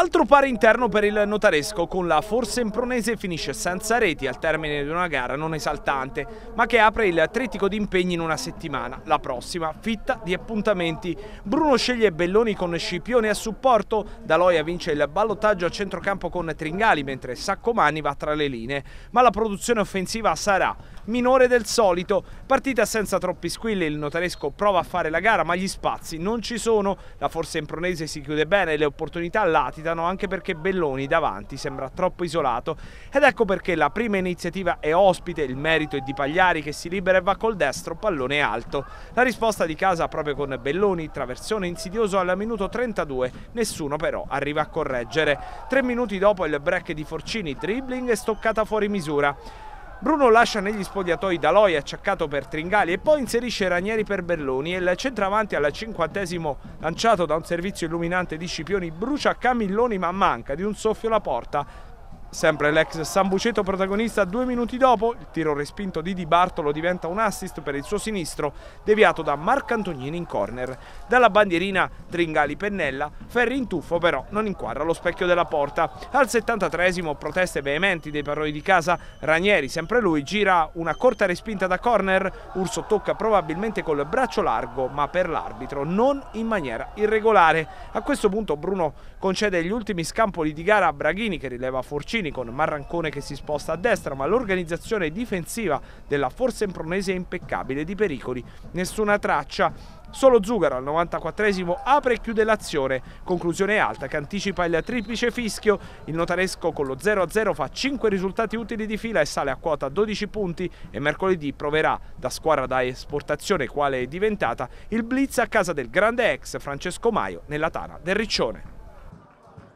Altro pari interno per il notaresco con la Forse Impronese finisce senza reti al termine di una gara non esaltante, ma che apre il trittico di impegni in una settimana, la prossima fitta di appuntamenti. Bruno sceglie Belloni con Scipione a supporto, Daloia vince il ballottaggio a centrocampo con Tringali mentre Saccomani va tra le linee, ma la produzione offensiva sarà minore del solito. Partita senza troppi squilli, il notaresco prova a fare la gara ma gli spazi non ci sono, la Forse Impronese si chiude bene, le opportunità lati capitano anche perché Belloni davanti sembra troppo isolato ed ecco perché la prima iniziativa è ospite, il merito è di Pagliari che si libera e va col destro, pallone alto. La risposta di casa proprio con Belloni, traversone insidioso al minuto 32, nessuno però arriva a correggere. Tre minuti dopo il break di Forcini, dribbling e stoccata fuori misura. Bruno lascia negli spogliatoi Daloi acciaccato per Tringali e poi inserisce Ranieri per Belloni e il centravanti al cinquantesimo lanciato da un servizio illuminante di Scipioni brucia Camilloni ma manca di un soffio la porta Sempre l'ex Sambuceto protagonista due minuti dopo, il tiro respinto di Di Bartolo diventa un assist per il suo sinistro, deviato da Marcantonini in corner. Dalla bandierina Tringali Pennella, Ferri in tuffo però non inquadra lo specchio della porta. Al 73esimo proteste veementi dei parroi di casa, Ranieri, sempre lui, gira una corta respinta da corner, Urso tocca probabilmente col braccio largo, ma per l'arbitro non in maniera irregolare. A questo punto Bruno concede gli ultimi scampoli di gara a Braghini che rileva Forcini Mancini con Marrancone che si sposta a destra, ma l'organizzazione difensiva della Forza Impronese è impeccabile, di pericoli nessuna traccia. Solo Zugaro al 94esimo apre e chiude l'azione. Conclusione alta che anticipa il triplice fischio. Il notaresco con lo 0-0 fa 5 risultati utili di fila e sale a quota 12 punti e mercoledì proverà da squadra da esportazione quale è diventata il blitz a casa del grande ex Francesco Maio nella Tana del Riccione.